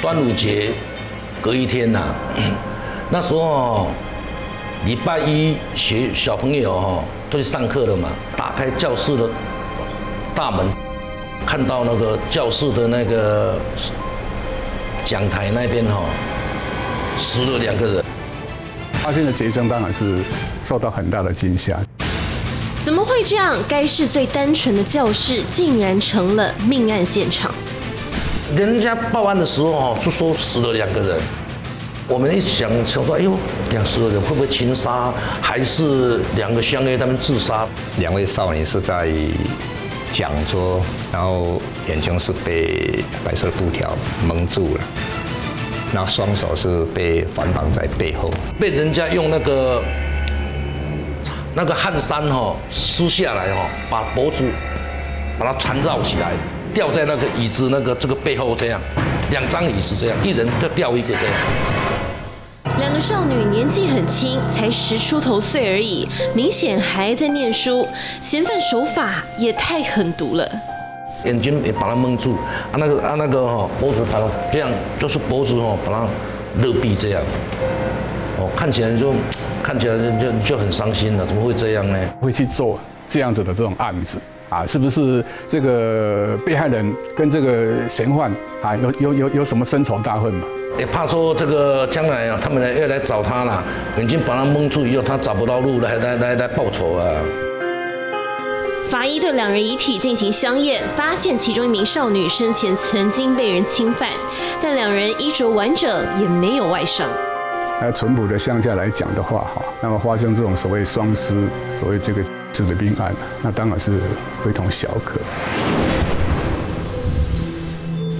端午节隔一天呐，那时候礼拜一学小朋友哈都去上课了嘛，打开教室的大门，看到那个教室的那个讲台那边哈死了两个人，发现的学生当然是受到很大的惊吓。怎么会这样？该是最单纯的教室，竟然成了命案现场。人家报案的时候哈，就说死了两个人。我们一想想说，哎呦，两死个人会不会情杀，还是两个相约他们自杀？两位少女是在讲桌，然后眼睛是被白色布条蒙住了，那双手是被反绑在背后，被人家用那个那个汗衫哈撕下来哈，把脖子把它缠绕起来。吊在那个椅子那个这个背后这样，两张椅子这样，一人就吊一个这样。两个少女年纪很轻，才十出头岁而已，明显还在念书。嫌犯手法也太狠毒了，眼睛也把它蒙住，啊那个啊那个哈脖子把它这样，就是脖子哈把它勒毙这样。哦，看起来就看起来就就很伤心了，怎么会这样呢？会去做这样子的这种案子。啊，是不是这个被害人跟这个嫌犯啊有有有有什么深仇大恨嘛？也怕说这个将来啊，他们来要来找他了，已经把他蒙住以后，他找不到路来来来来报仇啊。法医对两人遗体进行相验，发现其中一名少女生前曾经被人侵犯，但两人衣着完整，也没有外伤。那淳朴的乡下来讲的话，哈，那么发生这种所谓双尸，所谓这个死。的命案，那当然是非同小可。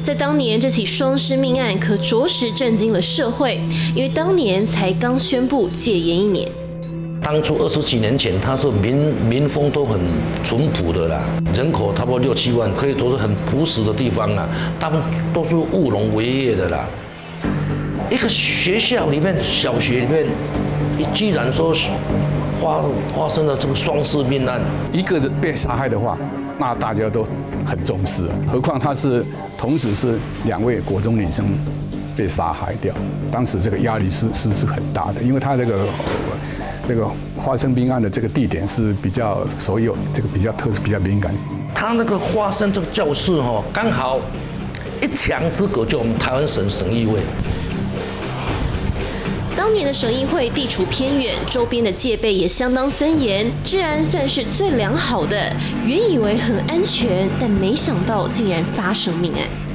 在当年，这起双尸命案可着实震惊了社会，因为当年才刚宣布戒严一年。当初二十几年前，他说民民风都很淳朴的啦，人口差不多六七万，可以说是很朴实的地方啊，他们都是务农为业的啦。一个学校里面，小学里面，你居然说是。发发生了这个双尸命案，一个人被杀害的话，那大家都很重视。何况他是同时是两位国中女生被杀害掉，当时这个压力是是是很大的，因为他这个这个发生命案的这个地点是比较所有这个比较特殊、比较敏感。他那个发生这个教室哈，刚好一墙之隔就我们台湾省省议会。当年的省议会地处偏远，周边的戒备也相当森严，治安算是最良好的。原以为很安全，但没想到竟然发生命案。